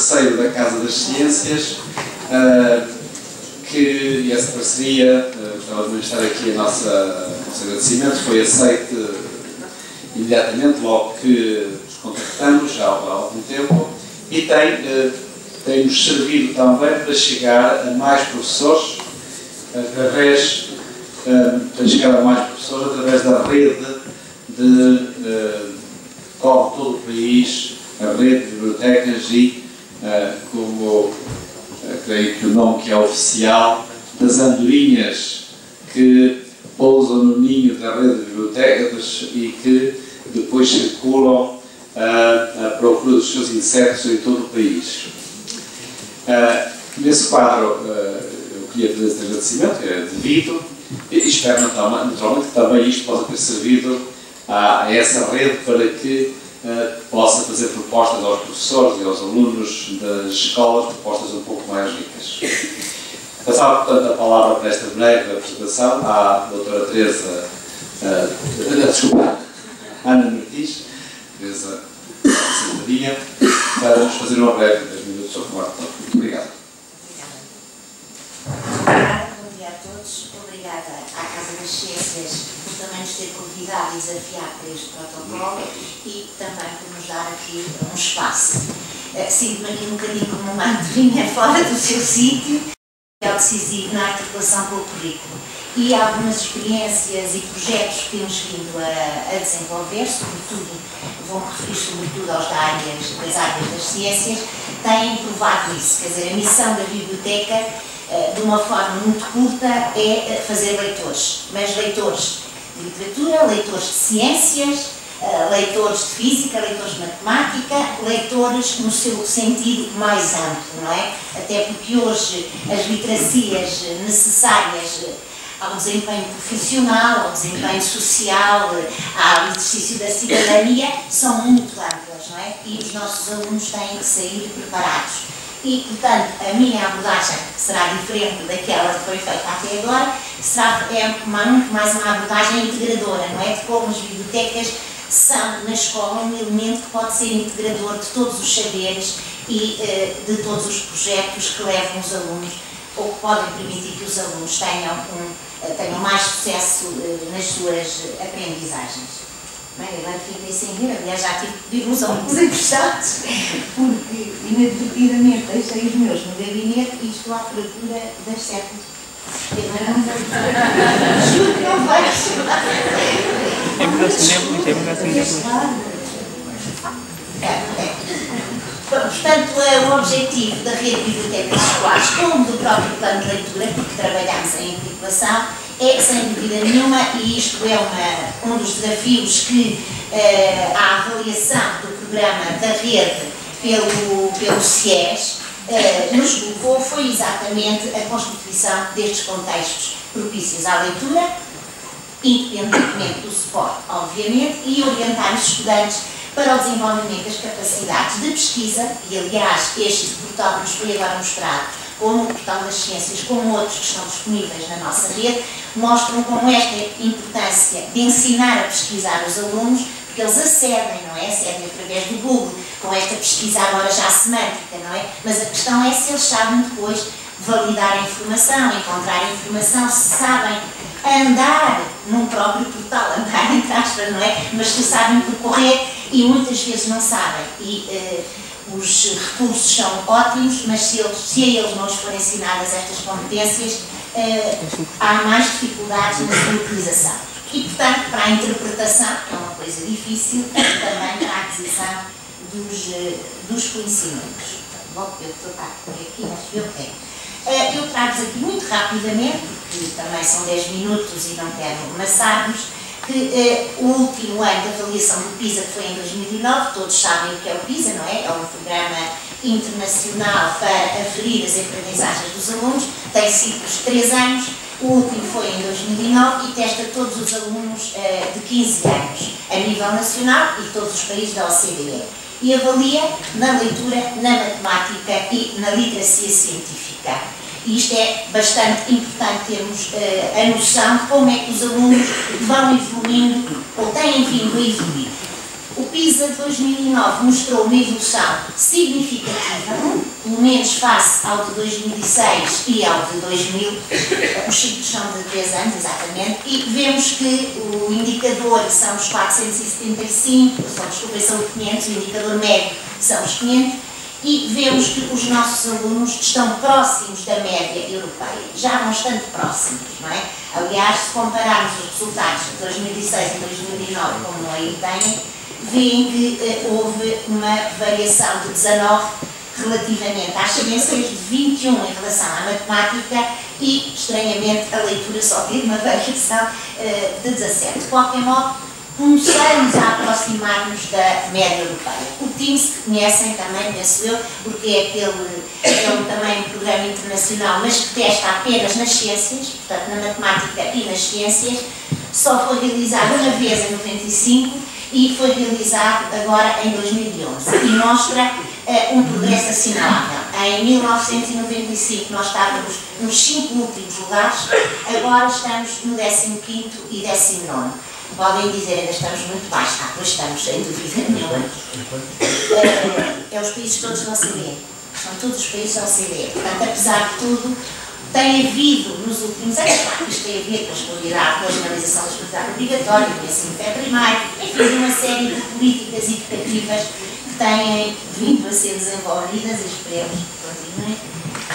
parceiro da Casa das Ciências, uh, que essa parceria, gostava de manifestar aqui a nossa, o nosso agradecimento, foi aceite imediatamente, logo que nos contactamos, já há algum tempo, e tem, tem nos servido também para chegar a mais professores, através, para chegar a mais professores através da rede de uh, corre todo o país, a rede de bibliotecas e, creio que o nome que é oficial, das andorinhas que pousam no ninho da rede de bibliotecas e que depois circulam uh, à procura dos seus insetos em todo o país. nesse quadro, eu queria fazer este agradecimento, é devido, e espero naturalmente que também isto possa ter servido a, a essa rede para que uh, possa fazer propostas aos professores e aos alunos das escolas, propostas um pouco mais ricas. Passava, portanto, a palavra para esta breve apresentação à doutora Teresa, uh, desculpa, Ana Martins, Teresa Santadinha, para nos fazer uma breve 10 minutos sobre o. Muito obrigado. Obrigada, bom dia a todos. Obrigada à Casa das Ciências também nos ter convidado e desafiado para este protocolo e também por nos dar aqui um espaço. Eh, sinto-me aqui um bocadinho como uma andorinha fora do seu sítio, é o decisivo na articulação com o currículo. E algumas experiências e projetos que temos vindo a, a desenvolver, sobretudo, vou referir sobretudo aos da áreas, das áreas das ciências, têm provado isso. Quer dizer, a missão da biblioteca de uma forma muito curta, é eh, fazer leitores, mas leitores de literatura, leitores de ciências, eh, leitores de física, leitores de matemática, leitores no seu sentido mais amplo, não é? Até porque hoje as literacias necessárias ao desempenho profissional, ao desempenho social, ao exercício da cidadania, são muito amplas, não é? E os nossos alunos têm que sair preparados e, portanto, a minha abordagem, será diferente daquela que foi feita até agora, será é muito mais uma abordagem integradora, não é? De como as bibliotecas são, na escola, um elemento que pode ser integrador de todos os saberes e uh, de todos os projetos que levam os alunos ou que podem permitir que os alunos tenham, um, uh, tenham mais sucesso uh, nas suas aprendizagens. Bem, agora fiquei sem ver, aliás já tive que pedir uns óculos emprestados, porque inadvertidamente deixei os meus no gabinete e estou à procura das setas. Juro que não vejo. É melhor exemplo, é melhor exemplo. Portanto, é o objetivo da rede de bibliotecas escolares, como do próprio plano de leitura, porque trabalhamos em articulação, é, sem dúvida nenhuma, e isto é uma, um dos desafios que eh, a avaliação do programa da rede pelo, pelo CIES eh, nos levou foi exatamente a constituição destes contextos propícios à leitura, independentemente do suporte, obviamente, e orientar os estudantes para o desenvolvimento das capacidades de pesquisa, e aliás este portal nos foi agora mostrado como o Portal das Ciências, como outros que estão disponíveis na nossa rede, mostram como esta importância de ensinar a pesquisar os alunos, porque eles acedem, não é? Acedem através do Google, com esta pesquisa agora já semântica, não é? Mas a questão é se eles sabem depois validar a informação, encontrar a informação, se sabem andar num próprio portal, andar entre aspas, não é? Mas se sabem percorrer e muitas vezes não sabem. E, uh, os recursos são ótimos, mas se, eles, se a eles não forem ensinadas estas competências, eh, há mais dificuldades na sua utilização. E, portanto, para a interpretação, que é uma coisa difícil, também para a aquisição dos, eh, dos conhecimentos. Bom, eu estou aqui, acho que eu tenho. Eh, eu trago-vos aqui muito rapidamente, porque também são 10 minutos e não quero amassar-vos, que o último ano da avaliação do PISA, que foi em 2009, todos sabem o que é o PISA, não é? É um programa internacional para aferir as aprendizagens dos alunos, tem ciclos de 3 anos, o último foi em 2009 e testa todos os alunos eh, de 15 anos, a nível nacional e todos os países da OCDE. E avalia na leitura, na matemática e na literacia científica. E isto é bastante importante termos uh, a noção de como é que os alunos vão evoluindo ou têm vindo a evoluir. O PISA de 2009 mostrou uma evolução significativa pelo menos face ao de 2006 e ao de 2000, os ciclos são de 3 anos, exatamente, e vemos que o indicador são os 475, são, desculpa, são os 500, o indicador médio são os 500, e vemos que os nossos alunos estão próximos da média europeia, já bastante próximos, não é? Aliás, se compararmos os resultados de 2006 e 2009, como aí têm, veem que eh, houve uma variação de 19 relativamente às ciências, de 21 em relação à matemática e, estranhamente, a leitura só teve uma variação eh, de 17. De qualquer modo, começamos a aproximar-nos da média europeia. O TIMS que conhecem também, penso eu, porque é aquele, é também um programa internacional, mas que testa apenas nas ciências, portanto na matemática e nas ciências, só foi realizado uma vez em 95 e foi realizado agora em 2011 e mostra uh, um progresso assinalável. Em 1995 nós estávamos nos cinco últimos lugares, agora estamos no 15º e 19 podem dizer, ainda estamos muito baixos. Ah, pois estamos, sem dúvida nenhuma. É, é os países todos da OCDE. São todos os países da OCDE. Portanto, apesar de tudo, tem havido nos últimos anos, claro isto tem a ver com a escolaridade, com a generalização da escolaridade obrigatória, com o ensino fé primário, enfim, uma série de políticas educativas que têm vindo a ser desenvolvidas e esperemos que continuem,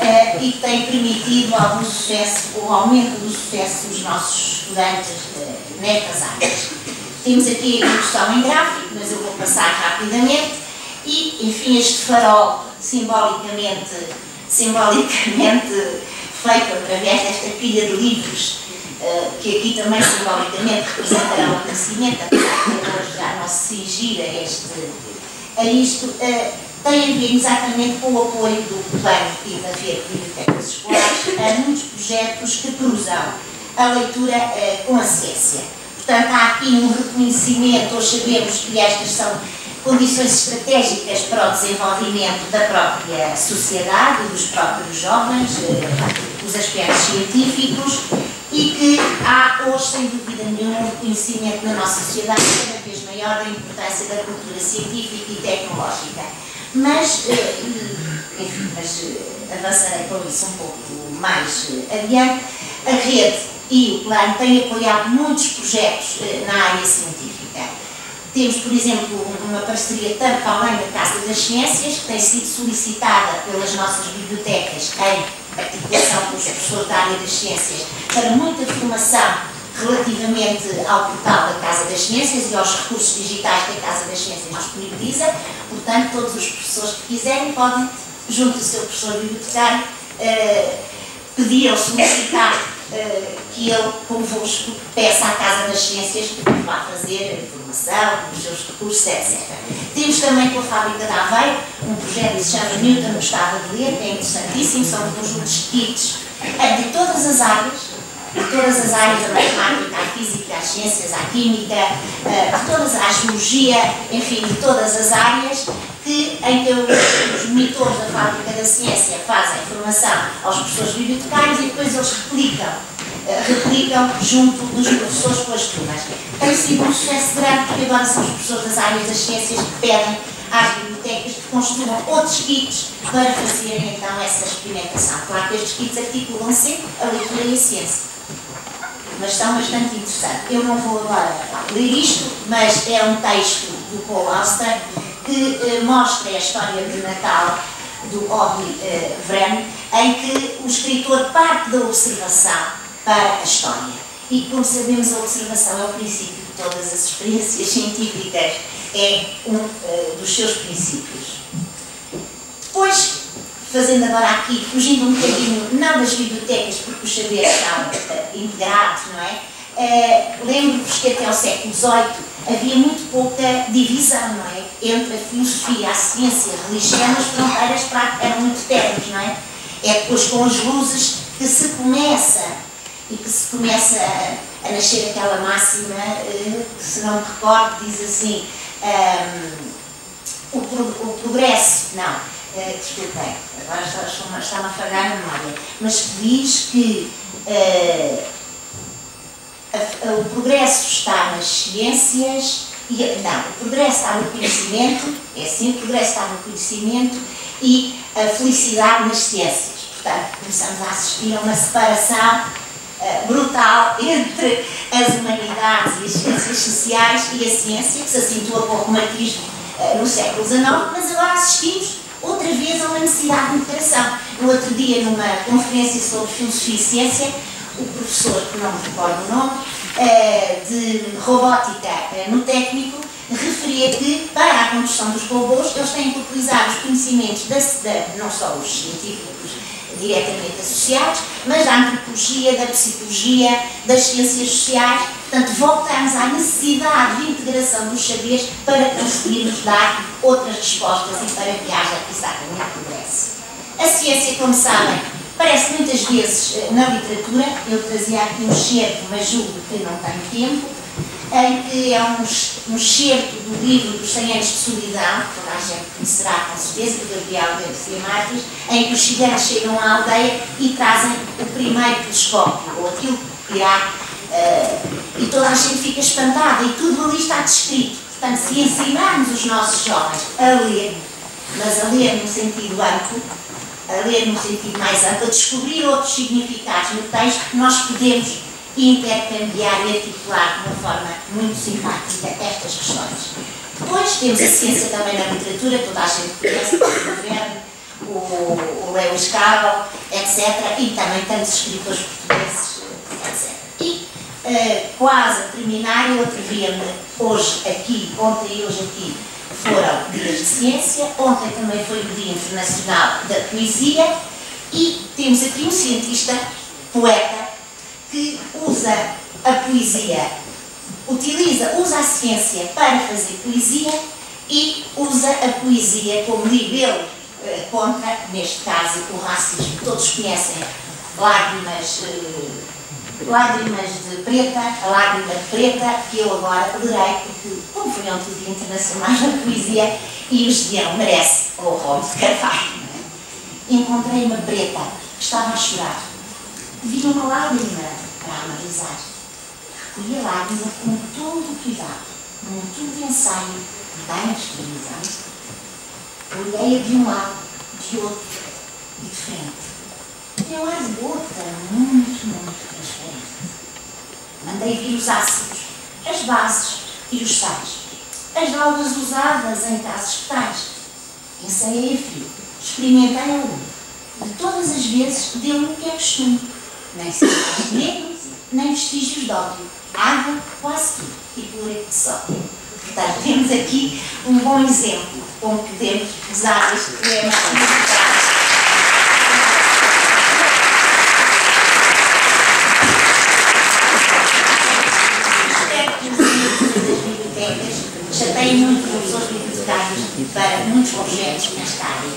uh, e que têm permitido algum sucesso, o aumento do sucesso dos nossos estudantes uh, nestas áreas. Temos aqui a introdução em gráfico, mas eu vou passar rapidamente, e, enfim, este farol simbolicamente, simbolicamente feito através desta pilha de livros, uh, que aqui também simbolicamente representarão o conhecimento, apesar de hoje já não se cingir a, este, a isto, uh, tem a ver exatamente com o apoio do plano e da rede de bibliotecas escolares a muitos projetos que cruzam a leitura uh, com a ciência. Portanto, há aqui um reconhecimento, hoje sabemos que estas são condições estratégicas para o desenvolvimento da própria sociedade dos próprios jovens, eh, os aspectos científicos, e que há hoje, sem dúvida nenhuma, um reconhecimento na nossa sociedade cada vez maior da importância da cultura científica e tecnológica. Mas, eh, enfim, mas avançarei com isso um pouco mais adiante. A rede e o plano têm apoiado muitos projetos na área científica temos, por exemplo, uma parceria tanto além da Casa das Ciências, que tem sido solicitada pelas nossas bibliotecas em articulação com os professores da área das ciências para muita formação relativamente ao portal da Casa das Ciências e aos recursos digitais que a Casa das Ciências disponibiliza. Portanto, todos os professores que quiserem podem, junto do seu professor bibliotecário, eh, pedir ou solicitar eh, que ele convosco peça à Casa das Ciências que vá fazer informação, os seus recursos, etc. Temos também com a Fábrica de Aveiro um projeto que se chama Newton Gostava de Ler, que é interessantíssimo, são um conjunto de kits de todas as áreas, de todas as áreas da matemática, a física, as ciências, a química, eh, de todas a astrologia, enfim, de todas as áreas, que, em que os monitores da Fábrica da Ciência fazem formação aos professores bibliotecários e depois eles replicam, eh, replicam junto dos professores com as turmas. Tem sido um sucesso grande porque agora são os professores das áreas das ciências que pedem às bibliotecas que construam outros kits para fazerem então essa experimentação. Claro que estes kits articulam sempre a leitura e a ciência mas são bastante interessantes. Eu não vou agora ler isto, mas é um texto do Paul Auster que eh, mostra a história de Natal do Aubrey eh, Vren, em que o escritor parte da observação para a história. E, como sabemos, a observação é o princípio de todas as experiências científicas, é um uh, dos seus princípios. Depois, fazendo agora aqui, fugindo um bocadinho, não das bibliotecas, porque os saberes estão uh, integrados, não é? Uh, Lembro-vos que até ao século XVIII havia muito pouca divisão, não é? Entre a filosofia, a ciência, a religião, as fronteiras eram muito terras, não é? É depois com as luzes que se começa e que se começa a, a nascer aquela máxima uh, que, se não me recordo, diz assim: um, o, pro, o, progresso, não, uh, desculpem, agora está-me está a falhar a memória, mas diz que. Uh, o progresso está nas ciências, e, não, o progresso está no conhecimento, é assim, o progresso está no conhecimento e a felicidade nas ciências. Portanto, começamos a assistir a uma separação uh, brutal entre as humanidades e as ciências sociais e a ciência, que se acentua com o romantismo uh, no século XIX, mas agora assistimos outra vez a uma necessidade de integração. No outro dia, numa conferência sobre filosofia e ciência, o professor, que não me recordo o nome, uh, de robótica no técnico, referia que, para a condução dos robôs, eles têm que utilizar os conhecimentos, da, da, não só os científicos diretamente associados, mas da antropologia, da psicologia, das ciências sociais. Portanto, voltamos à necessidade de integração dos saberes para conseguirmos dar outras respostas e para que haja exatamente progresso. A ciência, como sabem, parece muitas vezes eh, na literatura, eu trazia aqui um certo, mas julgo que não tenho tempo, em que é um, um certo do livro dos 100 anos de solidão, que toda a gente conhecerá com certeza, do Gabriel Garcia Marques, em que os ciganos chegam à aldeia e trazem o primeiro telescópio, ou aquilo que irá, uh, e toda a gente fica espantada, e tudo ali está descrito. Portanto, se ensinarmos os nossos jovens a ler, mas a ler no sentido amplo, a ler no sentido mais amplo, a descobrir outros significados no texto, nós podemos intercambiar e articular de uma forma muito simpática estas questões. Depois temos a ciência também na literatura, toda a gente conhece o governo, o, o Lewis Carroll, etc. E também tantos escritores portugueses, etc. E uh, quase a terminar, eu atrevia-me hoje aqui, ontem e hoje aqui, foram dias de ciência, ontem também foi o Dia Internacional da Poesia e temos aqui um cientista, poeta, que usa a poesia, utiliza, usa a ciência para fazer poesia e usa a poesia como libelo eh, contra, neste caso, o racismo. Todos conhecem Lágrimas, eh, lágrimas de Preta, a Lágrima de Preta, que eu agora lerei, porque, como foi ontem o Dia Internacional da Poesia, e o Gedeão merece o Rolo de Carvalho. É? Encontrei uma preta que estava a chorar vi uma lágrima para analisar. Recolhi a lágrima com todo cuidado, num tudo ensaio bem esterilizado. Olhei-a de um lado, de outro e de frente. Meu ar de gota muito, muito transparente. Mandei vir os ácidos, as bases e os sais, as algas usadas em casos fetais. Ensaiei a frio, experimentei a luz. De todas as vezes deu-me o que é costume nem sinais negros, nem vestígios de ódio. Água, quase tudo, e pureza de sódio. Portanto, temos aqui um bom exemplo como podemos usar este poema Espero que os bibliotecas chateiem muito os professores bibliotecários para muitos projetos nesta área.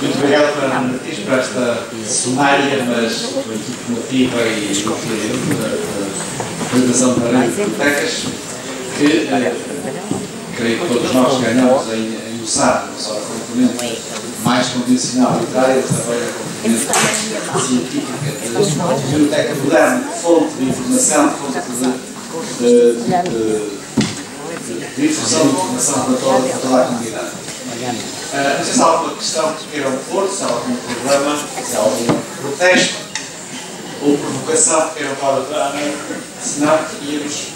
Muito obrigado, Fernando Martins, por esta sumária, mas informativa e apresentação para bibliotecas, que eh, creio que todos nós ganhamos em, em usar, não só a componente mais convencional literária, mas também a componente científica de biblioteca moderna, fonte de informação, fonte de, de, de, de difusão de informação para toda, a comunidade. Não sei se há alguma questão que queiram pôr, se há algum problema, se há algum protesto ou provocação que queiram para a Se não, íamos,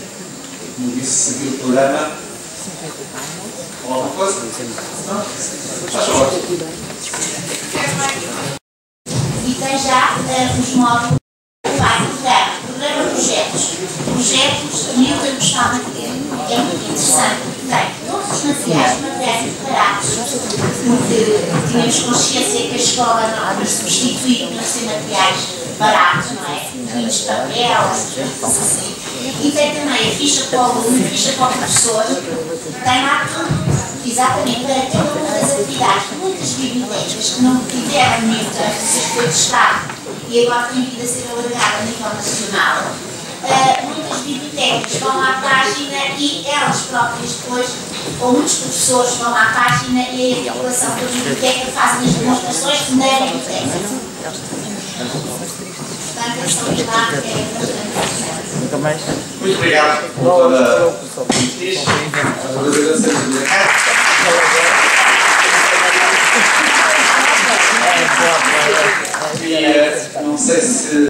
como disse, seguir o programa. Ou alguma coisa? Não? Faz favor. E tem já uh, os módulos para programa, programa projetos. Projetos, e eu gostava de ter. É muito interessante. Tem todos os materiais, materiais preparados, porque tínhamos consciência que a escola não nos substituir por ser materiais baratos, não é? Tínhamos papel, assim. E tem também a ficha para o aluno, a ficha para o professor, tem lá tudo exatamente para cada uma das atividades. Muitas bibliotecas que não tiveram muita, foi testado e agora tem vindo a ser alargada a nível nacional, vão à página e elas próprias depois, ou muitos professores vão à página e a articulação é biblioteca fazem as demonstrações na biblioteca. Muito obrigado. E eh, não sei se.